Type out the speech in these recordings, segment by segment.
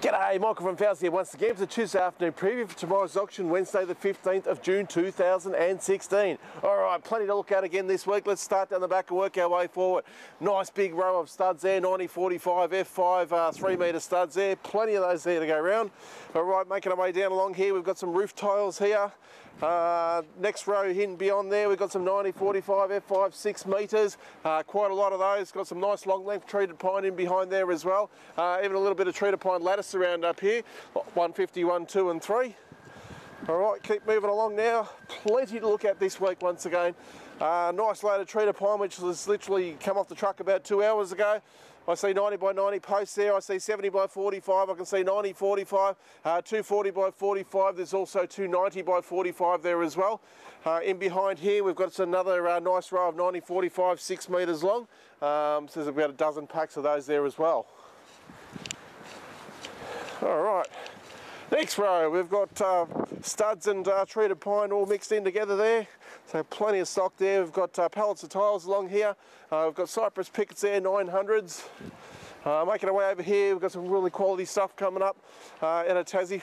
G'day, Michael from Fowles here once again for the Tuesday afternoon preview for tomorrow's auction, Wednesday the 15th of June 2016. All right, plenty to look at again this week. Let's start down the back and work our way forward. Nice big row of studs there, 9045 F5 uh, 3 metre studs there. Plenty of those there to go around. All right, making our way down along here, we've got some roof tiles here. Uh, next row hidden beyond there, we've got some 9045 F5 6 metres. Uh, quite a lot of those. Got some nice long length treated pine in behind there as well. Uh, even a little bit of treated pine lattice around up here. 150, 1, 2 and 3. All right, keep moving along now. Plenty to look at this week once again. Uh, nice load of treated pine which has literally come off the truck about two hours ago. I see 90 by 90 posts there. I see 70 by 45. I can see 90, 45, uh, 240 by 45. There's also 290 by 45 there as well. Uh, in behind here, we've got another uh, nice row of 90, 45, six metres long. Um, so there's about a dozen packs of those there as well. All right. Next row, we've got uh, studs and uh, treated pine all mixed in together there. So plenty of stock there. We've got uh, pallets of tiles along here. Uh, we've got cypress pickets there, 900s. Uh, making our way over here, we've got some really quality stuff coming up uh, in a Tassie.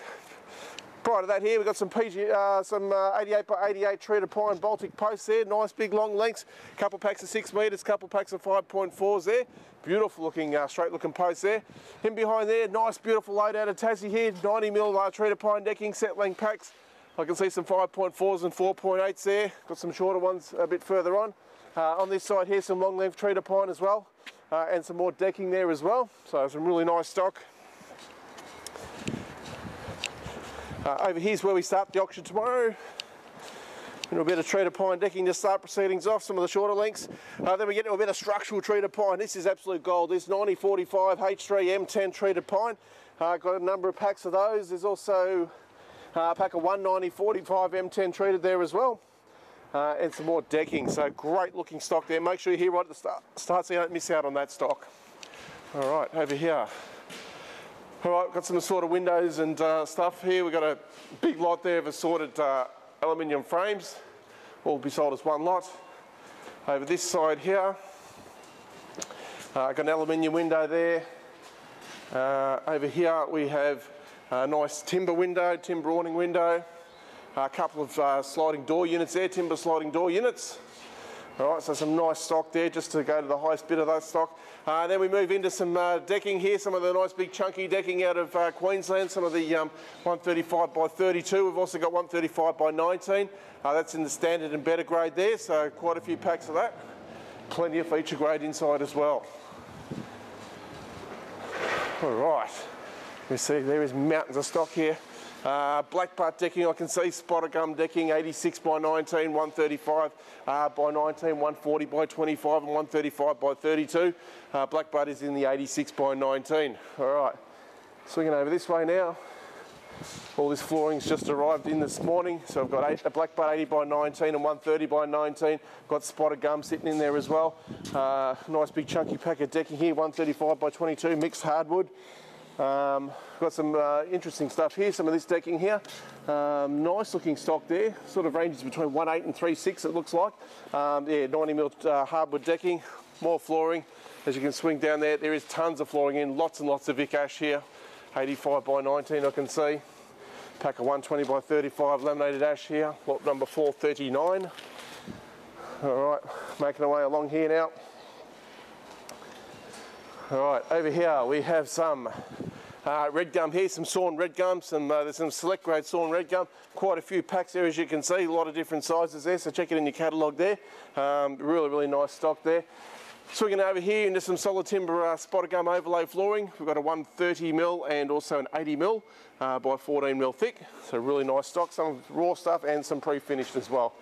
Prior to that here, we've got some PG, uh, some uh, 88 by 88 treated pine Baltic posts there, nice big long lengths, couple packs of six metres, couple packs of 5.4s there. Beautiful looking, uh, straight looking posts there. In behind there, nice beautiful load out of Tassie here, 90 mil uh, treated pine decking, set length packs. I can see some 5.4s and 4.8s there. Got some shorter ones a bit further on. Uh, on this side here, some long length treated pine as well, uh, and some more decking there as well. So some really nice stock. Uh, over here's where we start the auction tomorrow. A bit of treated pine decking to start proceedings off, some of the shorter lengths. Uh, then we get into a bit of structural treated pine. This is absolute gold. This 9045 H3 M10 treated pine. Uh, got a number of packs of those. There's also uh, a pack of 19045 M10 treated there as well. Uh, and some more decking. So great looking stock there. Make sure you're here right at the start, start so you don't miss out on that stock. All right, over here. All right, got some assorted windows and uh, stuff here. We've got a big lot there of assorted uh, aluminium frames. All be sold as one lot. Over this side here, uh, got an aluminium window there. Uh, over here we have a nice timber window, timber awning window. A couple of uh, sliding door units there, timber sliding door units. All right, so some nice stock there just to go to the highest bit of that stock. Uh, then we move into some uh, decking here, some of the nice big chunky decking out of uh, Queensland, some of the um, 135 by 32. We've also got 135 by 19. Uh, that's in the standard and better grade there, so quite a few packs of that. Plenty of feature grade inside as well. All right, you see there is mountains of stock here. Uh, blackbutt decking I can see, spotted gum decking 86 by 19, 135 uh, by 19, 140 by 25 and 135 by 32. Uh, blackbutt is in the 86 by 19. All right, swinging over this way now. All this flooring's just arrived in this morning, so I've got eight, a blackbutt 80 by 19 and 130 by 19. Got spotted gum sitting in there as well. Uh, nice big chunky pack of decking here, 135 by 22 mixed hardwood. Um, got some uh, interesting stuff here, some of this decking here. Um, nice looking stock there, sort of ranges between 1.8 and 3.6 it looks like. Um, yeah, 90 mil uh, hardwood decking, more flooring. As you can swing down there, there is tons of flooring in, lots and lots of Vic Ash here. 85 by 19 I can see. Pack of 120 by 35 laminated ash here, lot number 439. All right, making our way along here now. All right, over here we have some uh, red gum here, some sawn red gum, some, uh, there's some select grade sawn red gum, quite a few packs there as you can see, a lot of different sizes there, so check it in your catalogue there. Um, really, really nice stock there. Swinging over here into some solid timber uh, spotted gum overlay flooring. We've got a 130 mil and also an 80 mil uh, by 14 mil thick. So really nice stock, some raw stuff and some pre-finished as well.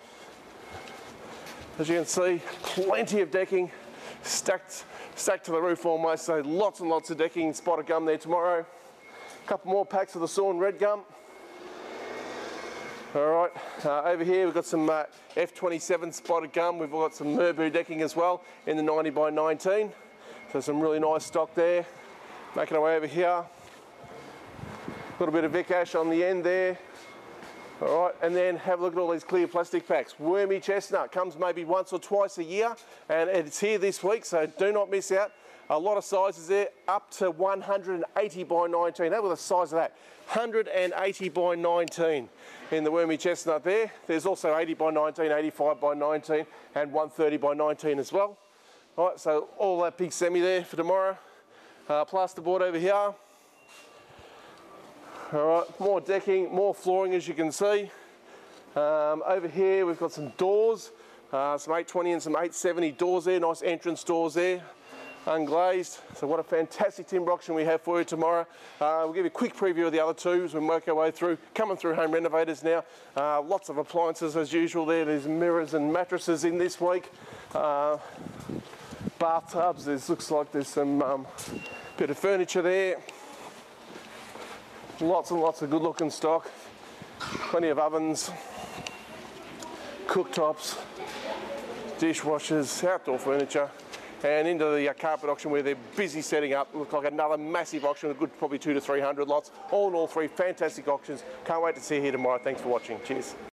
As you can see, plenty of decking stacked stacked to the roof almost, so lots and lots of decking, spotted gum there tomorrow. A couple more packs of the sawn red gum. All right, uh, over here we've got some uh, F27 spotted gum. We've got some Merbau decking as well in the 90 by 19. So some really nice stock there. Making our way over here. A little bit of Vic Ash on the end there. All right, and then have a look at all these clear plastic packs. Wormy chestnut comes maybe once or twice a year, and it's here this week, so do not miss out. A lot of sizes there, up to 180 by 19. That was the size of that. 180 by 19 in the wormy chestnut there. There's also 80 by 19, 85 by 19, and 130 by 19 as well. All right, so all that big semi there for tomorrow. Uh, plasterboard over here. All right, more decking, more flooring as you can see. Um, over here we've got some doors, uh, some 820 and some 870 doors there, nice entrance doors there unglazed. So what a fantastic timber auction we have for you tomorrow. Uh, we'll give you a quick preview of the other two as we work our way through. Coming through home renovators now. Uh, lots of appliances as usual there. There's mirrors and mattresses in this week. Uh, bathtubs, This looks like there's some um, bit of furniture there. Lots and lots of good looking stock. Plenty of ovens, cooktops, dishwashers, outdoor furniture and into the uh, carpet auction where they're busy setting up. Looks like another massive auction, a good probably two to 300 lots. All in all, three fantastic auctions. Can't wait to see you here tomorrow. Thanks for watching. Cheers.